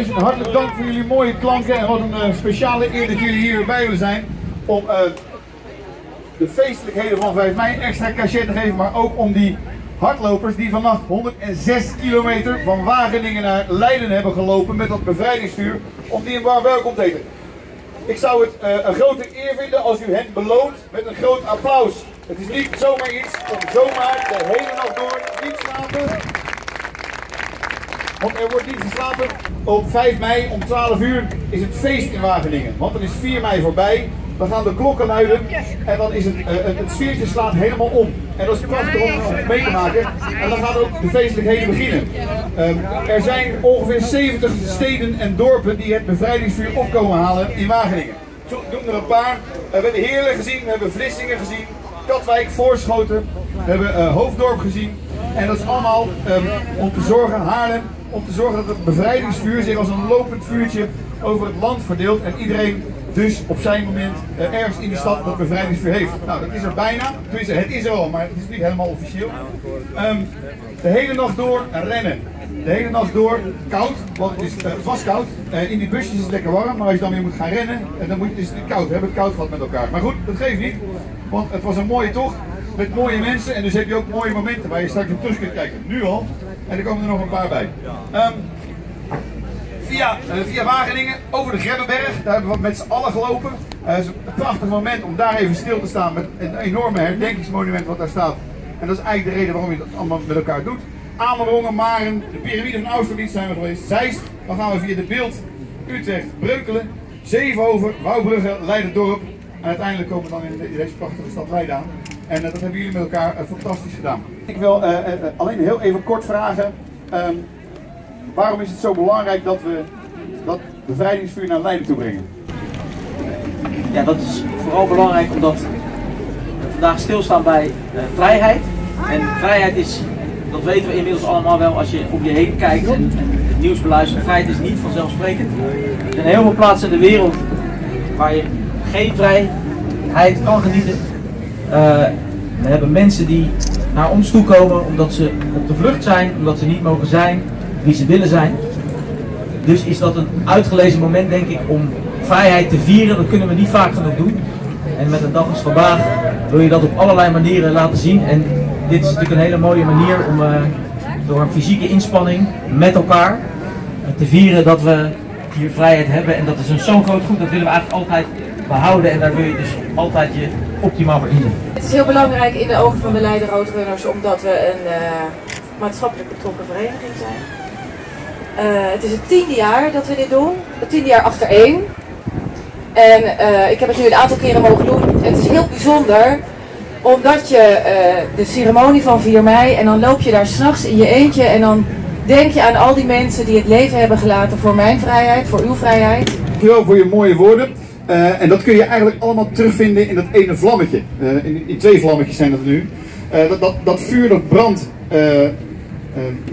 Wees hartelijk dank voor jullie mooie klanken en wat een uh, speciale eer dat jullie hier bij willen zijn. Om uh, de feestelijkheden van 5 mei extra cachet te geven, maar ook om die hardlopers die vannacht 106 kilometer van Wageningen naar Leiden hebben gelopen met dat bevrijdingsvuur, om die een warm welkom te heten. Ik zou het uh, een grote eer vinden als u hen beloont met een groot applaus. Het is niet zomaar iets om zomaar de hele nacht door niet slapen. Want er wordt niet geslapen. Op 5 mei om 12 uur is het feest in Wageningen. Want dan is 4 mei voorbij. Dan gaan de klokken luiden en dan is het, uh, het sfeertje slaat helemaal om. En dat is prachtig om, mee te maken. En dan gaan ook de feestelijkheden beginnen. Um, er zijn ongeveer 70 steden en dorpen die het bevrijdingsvuur opkomen halen in Wageningen. Noem er een paar. We hebben Heerlen gezien, we hebben Vlissingen gezien, Katwijk, Voorschoten, we hebben uh, Hoofddorp gezien. En dat is allemaal um, om te zorgen, Haarlem, om te zorgen dat het bevrijdingsvuur zich als een lopend vuurtje over het land verdeelt. En iedereen dus op zijn moment uh, ergens in die stad dat bevrijdingsvuur heeft. Nou, dat is er bijna. Tenminste, het is er al, maar het is niet helemaal officieel. Um, de hele nacht door rennen. De hele nacht door koud, want het is vast koud. Uh, in die busjes is het lekker warm, maar als je dan weer moet gaan rennen, dan moet je, is het koud. We hebben het koud gehad met elkaar. Maar goed, dat geeft niet, want het was een mooie tocht met mooie mensen en dus heb je ook mooie momenten waar je straks op terug kunt kijken. Nu al. En er komen er nog een paar bij. Um, via, uh, via Wageningen over de Grebbeberg. Daar hebben we met z'n allen gelopen. Het uh, is een prachtig moment om daar even stil te staan met een enorme herdenkingsmonument wat daar staat. En dat is eigenlijk de reden waarom je dat allemaal met elkaar doet. Amerongen, Maren, de piramide van Austerlitz zijn we geweest. Zeist, dan gaan we via de Beeld, Utrecht, Breukelen, Zevenhoven, Wouwbrugge, Leiden-dorp. En uiteindelijk komen we dan in deze prachtige stad Leiden aan. En uh, dat hebben jullie met elkaar fantastisch gedaan. Ik wil alleen heel even kort vragen. Um, Waarom is het zo belangrijk dat we dat bevrijdingsvuur naar Leiden toe brengen? Ja, dat is vooral belangrijk omdat we vandaag stilstaan bij vrijheid. En vrijheid is, dat weten we inmiddels allemaal wel als je om je heen kijkt en, en het nieuws beluistert. Vrijheid is niet vanzelfsprekend. Er zijn heel veel plaatsen in de wereld waar je geen vrijheid kan genieten. Uh, we hebben mensen die naar ons toe komen omdat ze op de vlucht zijn, omdat ze niet mogen zijn wie ze willen zijn. Dus is dat een uitgelezen moment, denk ik, om vrijheid te vieren. Dat kunnen we niet vaak genoeg doen. En met een dag als vandaag wil je dat op allerlei manieren laten zien. En dit is natuurlijk een hele mooie manier om uh, door een fysieke inspanning met elkaar uh, te vieren dat we hier vrijheid hebben. En dat is een zo'n groot goed, dat willen we eigenlijk altijd behouden. En daar wil je dus altijd je optimaal voor inzetten. Het is heel belangrijk in de ogen van de Leider Roodrunners omdat we een uh, maatschappelijk betrokken vereniging zijn. Uh, het is het tiende jaar dat we dit doen. Het tiende jaar achter één. En uh, ik heb het nu een aantal keren mogen doen. Het is heel bijzonder. Omdat je uh, de ceremonie van 4 mei. En dan loop je daar s'nachts in je eentje. En dan denk je aan al die mensen die het leven hebben gelaten voor mijn vrijheid. Voor uw vrijheid. Dankjewel voor je mooie woorden. En dat kun je eigenlijk allemaal terugvinden in dat ene vlammetje. In, in, twee vlammetjes zijn dat nu. dat, dat, dat vuur dat brandt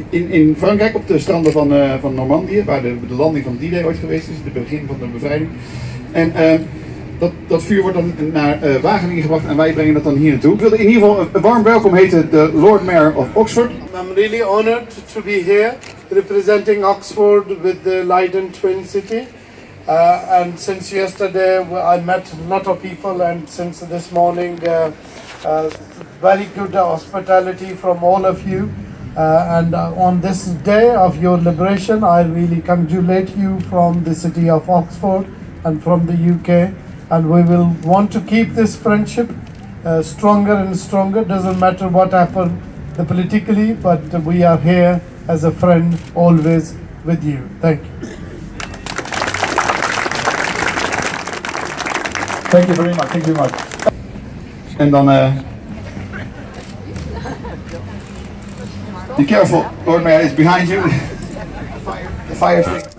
in, in, Frankrijk, op de stranden van, van Normandië, waar de, de landing van D-Day ooit geweest is, het begin van de bevrijding. En dat, dat, vuur wordt dan naar Wageningen gebracht en wij brengen dat dan hier naartoe. Ik wilde in ieder geval een warm welkom heten de Lord Mayor of Oxford. I'm really honored to be here representing Oxford with the Leiden Twin City. Uh, and since yesterday I met a lot of people and since this morning uh, uh, very good hospitality from all of you. Uh, and uh, on this day of your liberation, I really congratulate you from the city of Oxford and from the UK. And we will want to keep this friendship uh, stronger and stronger. Doesn't matter what happens politically, but we are here as a friend always with you. Thank you. Thank you very much. Thank you very much. And on Uh, be careful, Lord Mayor is behind you. The fire. The fire.